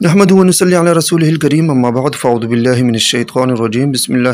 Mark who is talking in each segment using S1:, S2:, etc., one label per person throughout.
S1: अहमद रसूल करीम अम्माबाद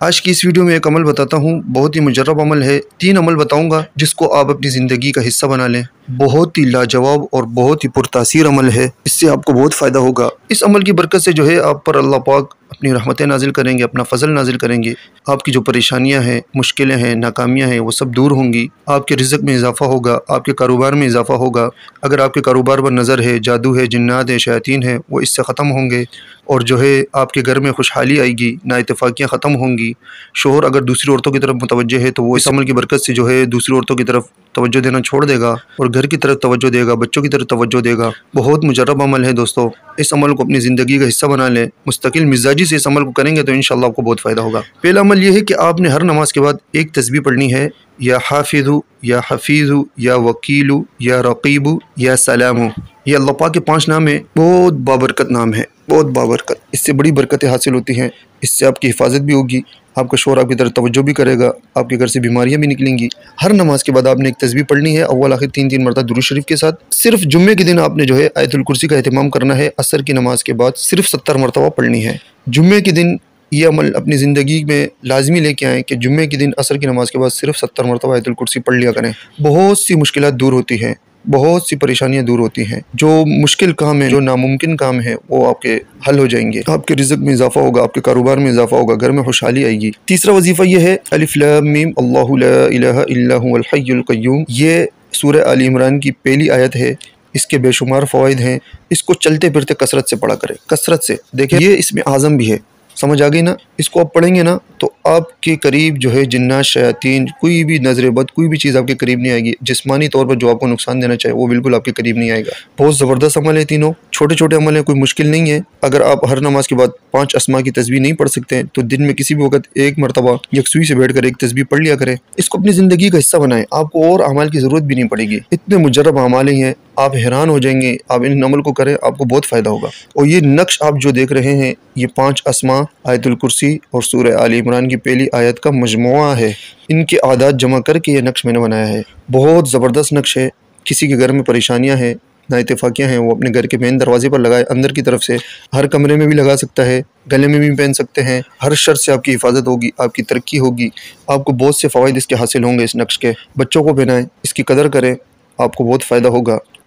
S1: आज की इस वीडियो में एक अमल बताता हूँ बहुत ही मुजरब अमल है तीन अमल बताऊँगा जिसको आप अपनी ज़िंदगी का हिस्सा बना लें बहुत ही लाजवाब और बहुत ही पुरतासीर अमल है इससे आपको बहुत फ़ायदा होगा इस अमल की बरकत से जो है आप पर अल्लाह पाक अपनी रहमतें नाजिल करेंगे, अपना फजल नाजिल करेंगे। आपकी जो परेशानियाँ हैं, मुश्किलें हैं, नाकामियाँ हैं, वो सब दूर होंगी। आपके रिजक में इजाफा होगा, आपके कारोबार में इजाफा होगा। अगर आपके कारोबार पर नज़र है, जादू है, जन्नात है, शयातीन है, वो इससे ख़त्म होंगे। और जो है, आपके घर में खुशहाली आएगी नाइतफाकियाँ ख़त्म होंगी। शोहर अगर दूसरी औरतों की तरफ़ मुतवजह है तो वो इस अमल की बरकत से जो है, दूसरी औरतों की तरफ़ तवज्जो देना छोड़ देगा और घर की तरफ़ तवज्जो देगा, बच्चों की तरफ़ तवज्जो देगा। बहुत मुजरब अमल है दोस्तों। इस अमल को अपनी ज़िंदगी का हिस्सा बना लें। मुस्तकिल मिजाजी से इस अमल को करेंगे तो इन आपको बहुत फ़ायदा होगा। पहला अमल यह है कि आपने हर नमाज़ के बाद एक तस्वीर पढ़नी है, या हाफिज़, या हफीज़, या वकील, या रकीब, या सलाम। ये अल्लाह पाक के पाँच नाम है, बहुत बाबरकत नाम है। बहुत बाबरकत इससे बड़ी बरकतें हासिल होती हैं। इससे आपकी हिफाजत भी होगी। आपका शोर आपकी तरफ़ तवज्जो भी करेगा। आपके घर से बीमारियाँ भी निकलेंगी। हर नमाज़ के बाद आपने एक तस्वीर पढ़नी है। अव्वल, आखिर तीन तीन मरतबा दुरू शरीफ के साथ। सिर्फ़ जुम्मे के दिन आपने जो है आयतुल कुर्सी का अहतमाम करना है। असर की नमाज़ के बाद सिर्फ़ सत्तर मरतबा पढ़नी है। जुम्मे के दिन ये अमल अपनी ज़िंदगी में लाजमी लेके आएँ कि जुम्मे के दिन असर की नमाज़ के बाद सिर्फ़ सत्तर मरतबा आयतुल कुर्सी पढ़ लिया करें। बहुत सी मुश्किल दूर होती हैं। बहुत सी परेशानियाँ दूर होती हैं। जो मुश्किल काम है, जो नामुमकिन काम है, वो आपके हल हो जाएँगे। आपके रिजक में इजाफा होगा, आपके कारोबार में इजाफा होगा, घर में खुशहाली आएगी। तीसरा वजीफ़ा यह है अलिफ्लामीम अल्लाहम ये सूर्य अली इमरान की पहली आयत है। इसके बेशुमार फ़वाद हैं। इसको चलते फिरते कसरत से पढ़ा करें। कसरत से देखें ये इसमें आज़म भी है। समझ आ गई ना? इसको आप पढ़ेंगे ना तो आपके करीब जो है जिन्ना शयातीन, कोई भी नज़र बद कोई भी चीज़ आपके करीब नहीं आएगी। जिसमानी तौर पर जो आपको नुकसान देना चाहे वो बिल्कुल आपके करीब नहीं आएगा। बहुत ज़बरदस्त अमल है तीनों। छोटे छोटे अमल है, कोई मुश्किल नहीं है। अगर आप हर नमाज़ के बाद पाँच असमा की तस्वीर नहीं पढ़ सकते तो दिन में किसी भी वक्त एक मरतबा यकसुई से बैठ कर एक तस्वीर पढ़ लिया करें। इसको अपनी ज़िंदगी का हिस्सा बनाएँ। आपको और अमाल की ज़रूरत भी नहीं पड़ेगी। इतने मुजरब अमाल हैं। आप हैरान हो जाएँगे, आप इन अमल को करें, आपको बहुत फ़ायदा होगा। और ये नक्श आप जो देख रहे हैं, ये पाँच असमा आयतुल कुर्सी और सूर्य आल इमरान की पहली आयत का मजमु है। इनके आदात जमा करके ये नक्श मैंने बनाया है। बहुत ज़बरदस्त नक्श है। किसी के घर में परेशानियाँ हैं, ना इतफाक़ियाँ हैं, वो अपने घर के मेन दरवाजे पर लगाए, अंदर की तरफ़ से। हर कमरे में भी लगा सकता है, गले में भी पहन सकते हैं। हर शर से आपकी हिफाजत होगी, आपकी तरक्की होगी। आपको बहुत से फ़वाद इसके हासिल होंगे इस नक्श के। बच्चों को पहनाएँ, इसकी कदर करें, आपको बहुत फ़ायदा होगा।